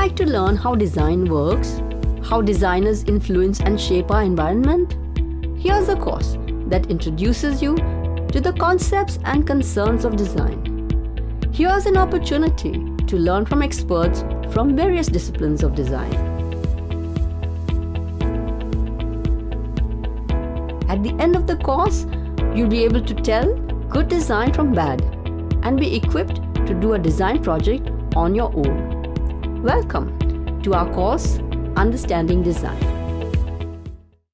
like to learn how design works, how designers influence and shape our environment? Here's a course that introduces you to the concepts and concerns of design. Here's an opportunity to learn from experts from various disciplines of design. At the end of the course, you'll be able to tell good design from bad and be equipped to do a design project on your own. Welcome to our course Understanding Design.